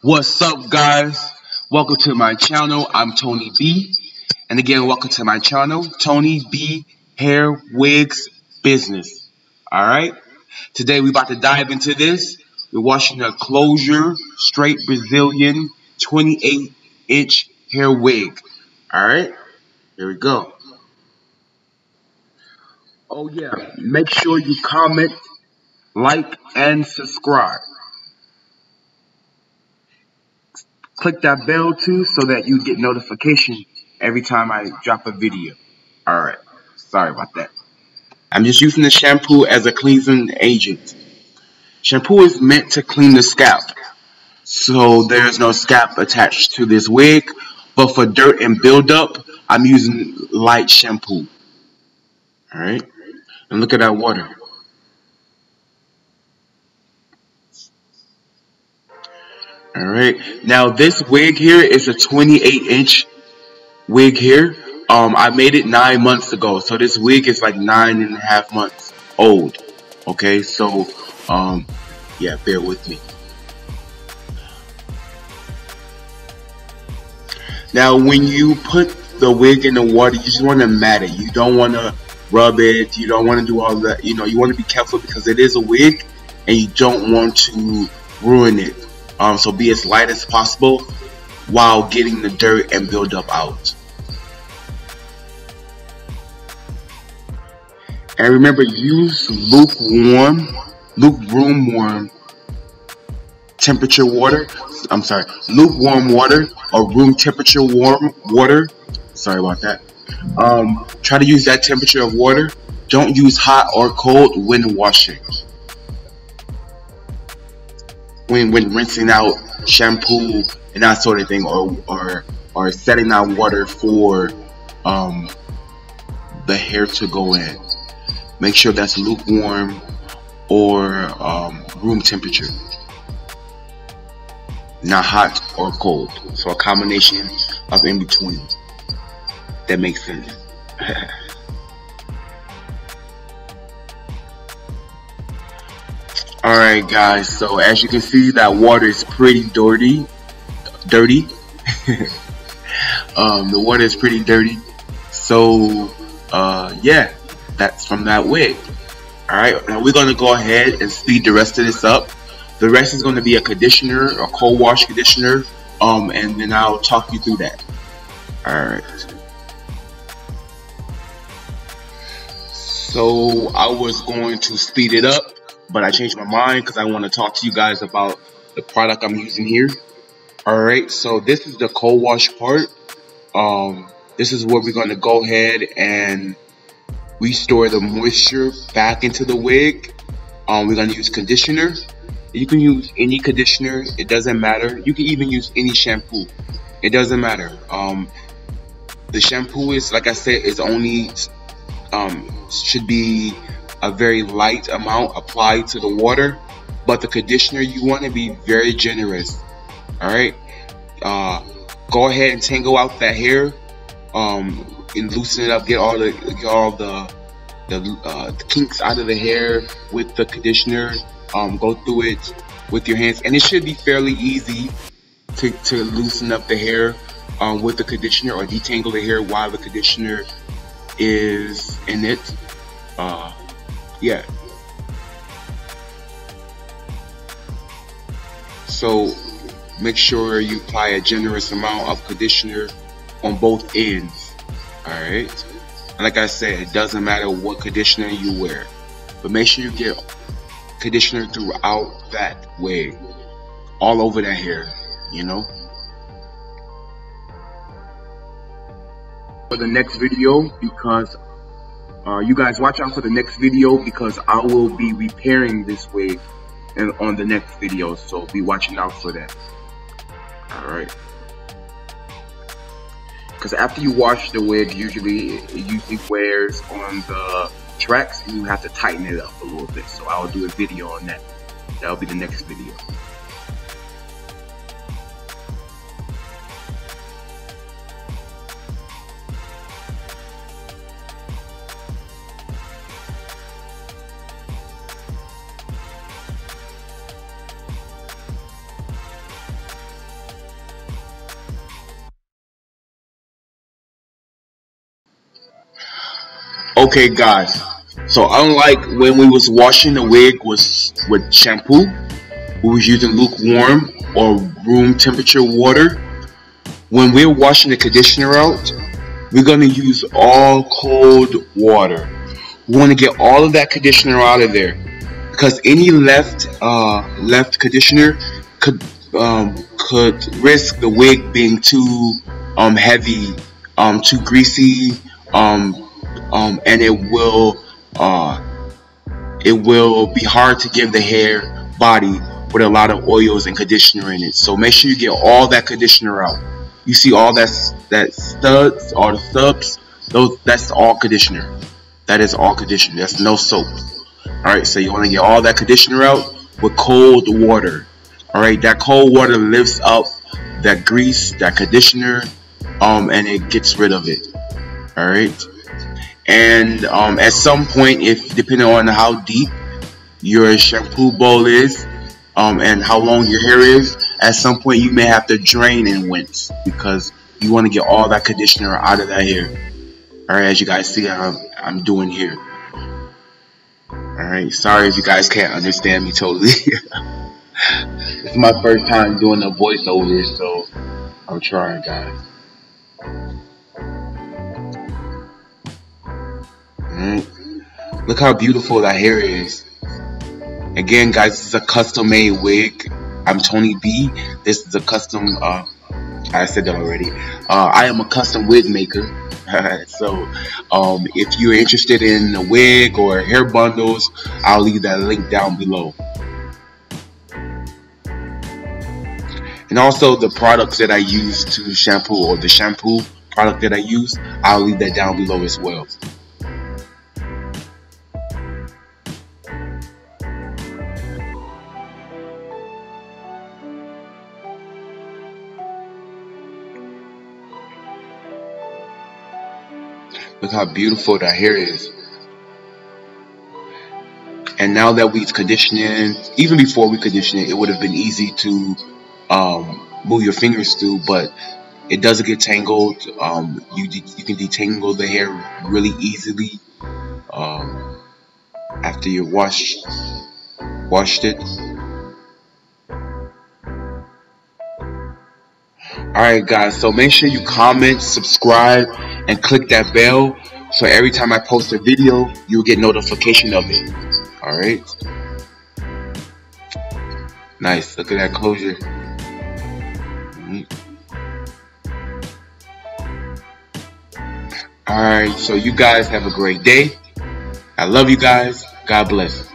What's up, guys? Welcome to my channel. I'm Tony B. And again, welcome to my channel, Tony B Hair Wigs Business. Alright? Today, we're about to dive into this. We're washing a closure, straight Brazilian, 28 inch hair wig. Alright? Here we go. Oh, yeah. Make sure you comment, like, and subscribe. Click that bell too so that you get notification every time I drop a video. Alright, sorry about that. I'm just using the shampoo as a cleansing agent. Shampoo is meant to clean the scalp. So there's no scalp attached to this wig. But for dirt and buildup, I'm using light shampoo. Alright? And look at that water. Alright, now this wig here is a 28 inch wig here. Um, I made it nine months ago, so this wig is like nine and a half months old. Okay, so, um, yeah, bear with me. Now, when you put the wig in the water, you just want to mat it. You don't want to rub it. You don't want to do all that. You know, you want to be careful because it is a wig and you don't want to ruin it. Um, so be as light as possible while getting the dirt and buildup out. And remember, use lukewarm, lukewarm warm temperature water. I'm sorry, lukewarm water or room temperature warm water. Sorry about that. Um, try to use that temperature of water. Don't use hot or cold when washing when when rinsing out shampoo and that sort of thing, or or or setting out water for um, the hair to go in. Make sure that's lukewarm or um, room temperature, not hot or cold. So a combination of in between. That makes sense. Alright guys, so as you can see that water is pretty dirty. Dirty. um, the water is pretty dirty. So, uh, yeah, that's from that wig. Alright, now we're going to go ahead and speed the rest of this up. The rest is going to be a conditioner, a cold wash conditioner, um, and then I'll talk you through that. Alright. So I was going to speed it up but I changed my mind because I want to talk to you guys about the product I'm using here. Alright, so this is the cold wash part. Um, this is where we're going to go ahead and restore the moisture back into the wig. Um, we're going to use conditioner. You can use any conditioner. It doesn't matter. You can even use any shampoo. It doesn't matter. Um, the shampoo is, like I said, is only um, should be a very light amount applied to the water, but the conditioner you want to be very generous. All right, uh, go ahead and tangle out that hair, um, and loosen it up. Get all the get all the the, uh, the kinks out of the hair with the conditioner. Um, go through it with your hands, and it should be fairly easy to to loosen up the hair um, with the conditioner or detangle the hair while the conditioner is in it. Uh, yeah. So make sure you apply a generous amount of conditioner on both ends. Alright? Like I said, it doesn't matter what conditioner you wear. But make sure you get conditioner throughout that way. All over that hair, you know? For the next video, because uh, you guys watch out for the next video because I will be repairing this wig and on the next video. So be watching out for that. Alright. Because after you wash the wig, usually it usually wears on the tracks and you have to tighten it up a little bit. So I'll do a video on that. That'll be the next video. Okay, guys. So unlike when we was washing the wig was with shampoo, we was using lukewarm or room temperature water. When we're washing the conditioner out, we're gonna use all cold water. We want to get all of that conditioner out of there because any left uh, left conditioner could um, could risk the wig being too um, heavy, um, too greasy, um, um, and it will uh, it will be hard to give the hair body with a lot of oils and conditioner in it. So make sure you get all that conditioner out. You see all that that studs, all the stubs, those that's all conditioner. That is all conditioner. That's no soap. Alright, so you want to get all that conditioner out with cold water. Alright, that cold water lifts up that grease, that conditioner, um, and it gets rid of it. Alright. And um, at some point, if depending on how deep your shampoo bowl is, um, and how long your hair is, at some point you may have to drain and rinse because you want to get all that conditioner out of that hair. Alright, as you guys see, I'm, I'm doing here. Alright, sorry if you guys can't understand me totally. it's my first time doing a voiceover, so I'm trying, guys. Alright, look how beautiful that hair is. Again, guys, this is a custom made wig. I'm Tony B. This is a custom, uh, I said that already. Uh, I am a custom wig maker. so, um, if you're interested in a wig or hair bundles, I'll leave that link down below. And also the products that I use to shampoo or the shampoo product that I use, I'll leave that down below as well. Look how beautiful that hair is. And now that we've conditioned it, even before we condition it, it would have been easy to um, move your fingers through, but it doesn't get tangled. Um, you you can detangle the hair really easily um, after you wash washed it. Alright guys, so make sure you comment, subscribe, and click that bell so every time I post a video, you'll get notification of it. Alright? Nice, look at that closure. Alright, so you guys have a great day. I love you guys. God bless.